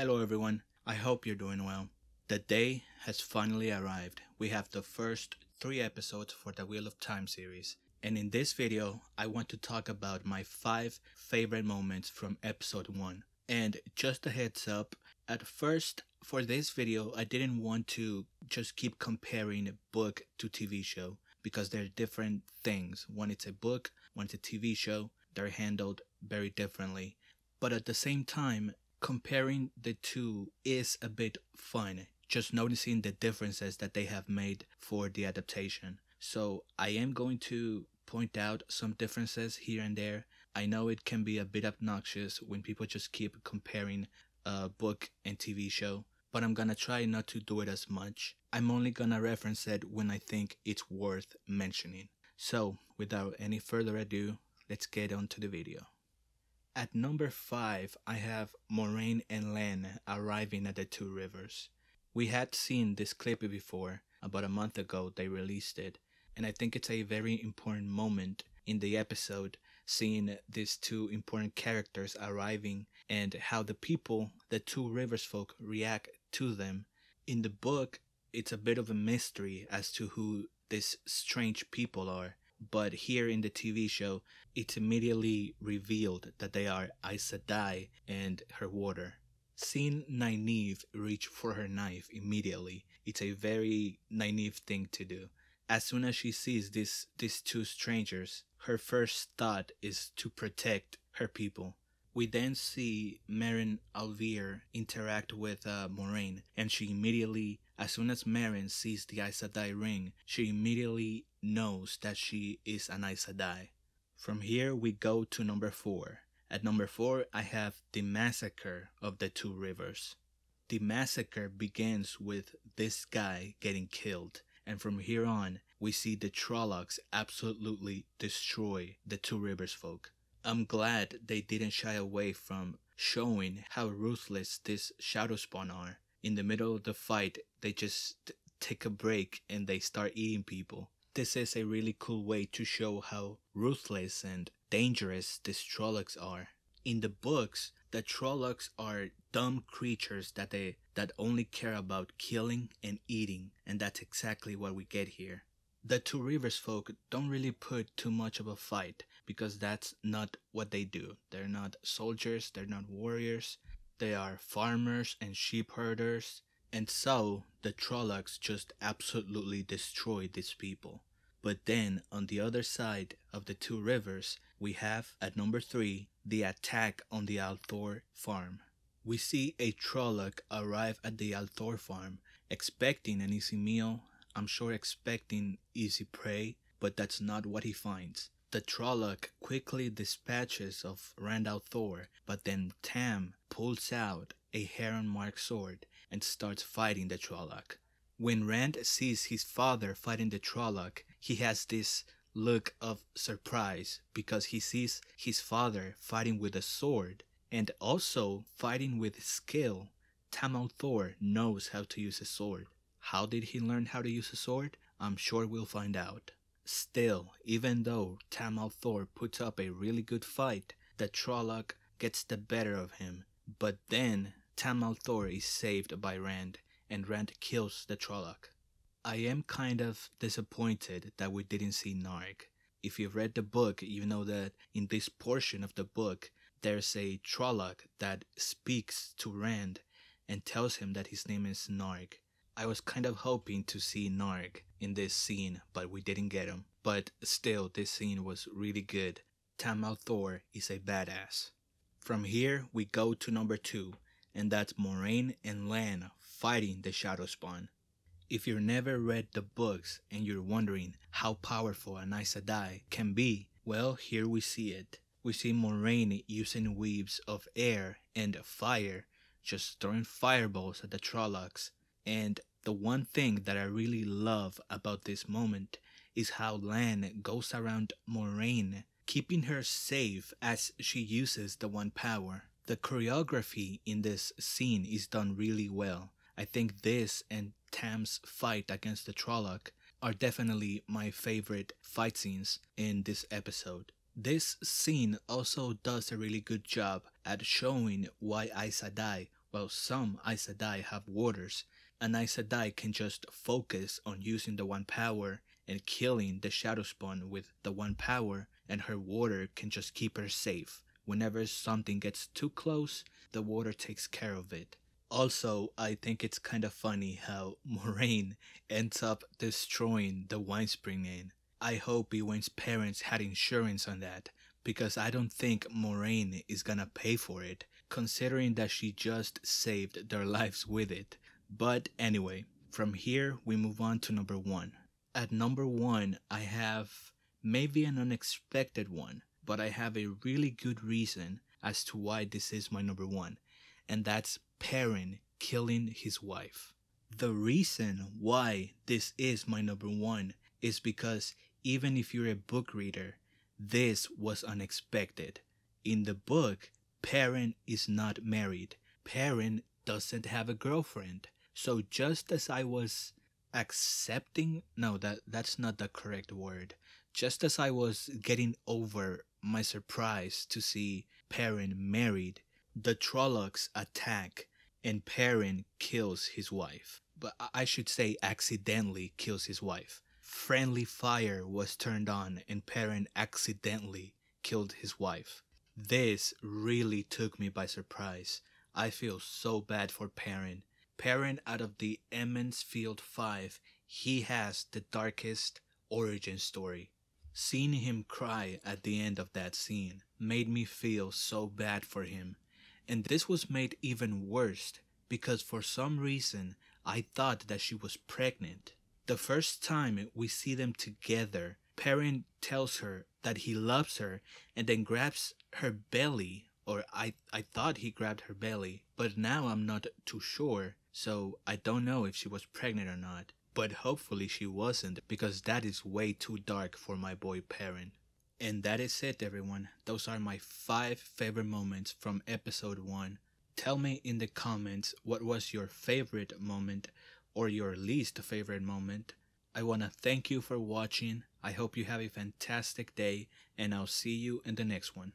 Hello everyone, I hope you're doing well. The day has finally arrived. We have the first three episodes for the Wheel of Time series. And in this video, I want to talk about my five favorite moments from episode 1. And just a heads up, at first for this video, I didn't want to just keep comparing book to TV show because they're different things. One it's a book, one it's a TV show. They're handled very differently. But at the same time, comparing the two is a bit fun. Just noticing the differences that they have made for the adaptation. So I am going to point out some differences here and there. I know it can be a bit obnoxious when people just keep comparing a book and TV show, but I'm gonna try not to do it as much. I'm only gonna reference it when I think it's worth mentioning. So, without any further ado, let's get on to the video. At number 5, I have Moiraine and Lan arriving at the Two Rivers. We had seen this clip before, about a month ago they released it, and I think it's a very important moment in the episode seeing these two important characters arriving and how the people, the two rivers folk, react to them. In the book, it's a bit of a mystery as to who these strange people are, but here in the TV show, it's immediately revealed that they are Aes Sedai and her Warder. Seeing Nynaeve reach for her knife immediately, it's a very Nynaeve thing to do. As soon as she sees this, these two strangers, her first thought is to protect her people. We then see Marin al'Vere interact with uh, Moiraine, and she immediately, as soon as Marin sees the Aes Sedai ring, she immediately knows that she is an Aes Sedai. From here, we go to number 4. At number 4, I have the massacre of the two rivers. The massacre begins with this guy getting killed, and from here on, we see the Trollocs absolutely destroy the Two Rivers folk. I'm glad they didn't shy away from showing how ruthless these Shadow Spawn are. In the middle of the fight, they just take a break and they start eating people. This is a really cool way to show how ruthless and dangerous these Trollocs are. In the books, the Trollocs are dumb creatures that they that only care about killing and eating, and that's exactly what we get here. The two rivers folk don't really put too much of a fight because that's not what they do. They're not soldiers, they're not warriors, they are farmers and sheep herders, and so the Trollocs just absolutely destroy these people. But then on the other side of the two rivers, we have at number 3 the attack on the al'Thor farm. We see a Trolloc arrive at the al'Thor farm expecting an easy meal, I'm sure expecting easy prey, but that's not what he finds. The Trolloc quickly dispatches of Rand Thor, but then Tam pulls out a heron marked sword and starts fighting the Trolloc. When Rand sees his father fighting the Trolloc, he has this look of surprise because he sees his father fighting with a sword and also fighting with skill. Tam al'Thor knows how to use a sword. How did he learn how to use a sword? I'm sure we'll find out. Still, even though Tam Thor puts up a really good fight, the Trolloc gets the better of him. But then Tam Thor is saved by Rand, and Rand kills the Trolloc. I am kind of disappointed that we didn't see Narg. If you've read the book, you know that in this portion of the book, there's a Trolloc that speaks to Rand and tells him that his name is Narg. I was kind of hoping to see Narg in this scene, but we didn't get him. But still, this scene was really good. Tam al'Thor is a badass. From here, we go to number 2, and that's Moiraine and Lan fighting the Shadow Spawn. If you've never read the books and you're wondering how powerful an Aes Sedai can be, well, here we see it. We see Moiraine using weaves of air and fire, just throwing fireballs at the Trollocs. And the one thing that I really love about this moment is how Lan goes around Moiraine, keeping her safe as she uses the One Power. The choreography in this scene is done really well. I think this and Tam's fight against the Trolloc are definitely my favorite fight scenes in this episode. This scene also does a really good job at showing why Aes Sedai Well, some Aes Sedai have warders. An Aes Sedai can just focus on using the one power and killing the Shadow Spawn with the one power, and her Warder can just keep her safe. Whenever something gets too close, the Warder takes care of it. Also, I think it's kind of funny how Moiraine ends up destroying the Winespring Inn. I hope Egwene's parents had insurance on that because I don't think Moiraine is gonna pay for it, considering that she just saved their lives with it. But anyway, from here we move on to number one. At number one, I have maybe an unexpected one, but I have a really good reason as to why this is my number one, and that's Perrin killing his wife. The reason why this is my number one is because even if you're a book reader, this was unexpected. In the book, Perrin is not married. Perrin doesn't have a girlfriend. So just as I was accepting no that that's not the correct word. Just as I was getting over my surprise to see Perrin married, the Trollocs attack and Perrin kills his wife. But I should say accidentally kills his wife. Friendly fire was turned on and Perrin accidentally killed his wife. This really took me by surprise. I feel so bad for Perrin. Perrin out of the Emond's Field 5, he has the darkest origin story. Seeing him cry at the end of that scene made me feel so bad for him. And this was made even worse because for some reason I thought that she was pregnant. The first time we see them together, Perrin tells her that he loves her and then grabs her belly, or I, I thought he grabbed her belly, but now I'm not too sure, so I don't know if she was pregnant or not. But hopefully she wasn't, because that is way too dark for my boy Perrin. And that is it, everyone. Those are my five favorite moments from episode 1. Tell me in the comments what was your favorite moment or your least favorite moment. I want to thank you for watching. I hope you have a fantastic day, and I'll see you in the next one.